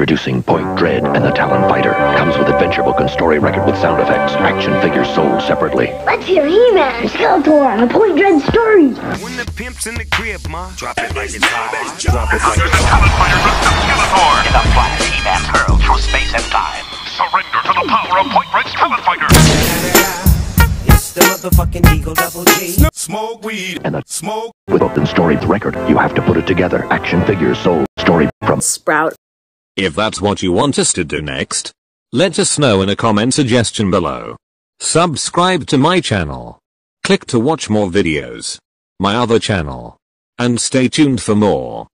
Introducing Point Dread and the Talon Fighter. Comes with adventure book and story record with sound effects. Action figures sold separately. Let's hear He-Man, Skeletor, and a Point Dread story. When the pimp's in the crib, ma. Drop it like it's hot. Drop it like There's a Talon Fighter with the Skeletor. In the flash, He-Man hurled through space and time. Surrender to the power of Point Dread's Talon Fighter. It's the motherfucking Eagle Double G. Smoke weed. And the Smoke. with book and story record. You have to put it together. Action figures sold. Story from Sprout. If that's what you want us to do next, let us know in a comment suggestion below. Subscribe to my channel. Click to watch more videos. My other channel. And stay tuned for more.